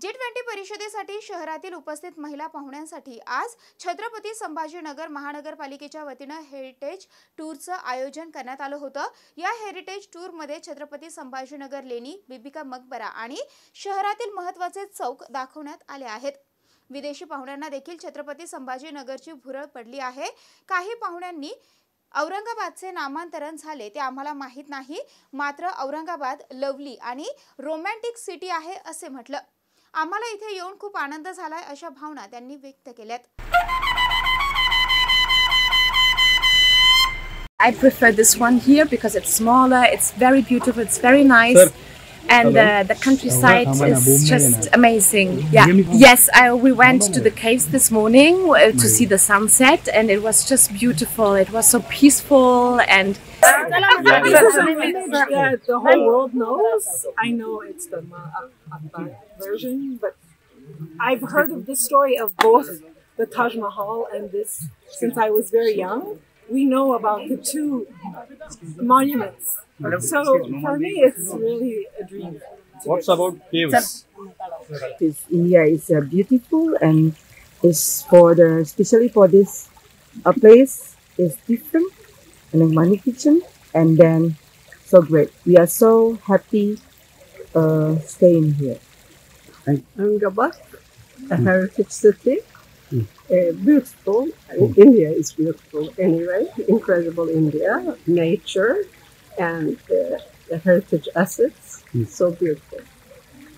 G twenty परिषदेसाठी शहरातील उपस्थित महिला पाहुण्यांसाठी आज छत्रपती संभाजीनगर महानगरपालिकेच्या वतीनं हेरिटेज टूरचं आयोजन करण्यात आलं होतं. या हेरिटेज टूरमध्ये छत्रपती संभाजीनगर लेणी बिबिका मकबरा आणि शहरातील महत्त्वाचे चौक दाखवण्यात आले आहेत. विदेशी पाहुण्यांना देखील छत्रपती संभाजीनगरची भुरळ पडली आहे. काही पाहुण्यांनी औरंगाबादचे नामांतरण झाले ते आम्हाला माहीत नाही. मात्र औरंगाबाद लवली आणि रोमॅन्टिक सिटी आहे असे म्हटलं. आम्हाला इथे येऊन खूप आनंद झालाय अशा भावना त्यांनी व्यक्त केल्यात I prefer this one here because it's smaller, it's very beautiful, it's very nice. And uh, the countryside is just amazing. Yeah. Yes, I, we went to the caves this morning uh, to see the sunset, and it was just beautiful. It was so peaceful, and yeah, the whole world knows. I know it's the Ma- Akbar version, but I've heard of the story of both the Taj Mahal and this since I was very young. We know about the two monuments. So for me, it's really a dream. What's about caves? is India is uh, beautiful and is for the especially for this a place is different and a money kitchen and then so great. We are so happy uh, staying here. Angabad, a heritage city. Uh, beautiful. India is beautiful anyway. Incredible India, nature, and uh, the heritage assets. So beautiful.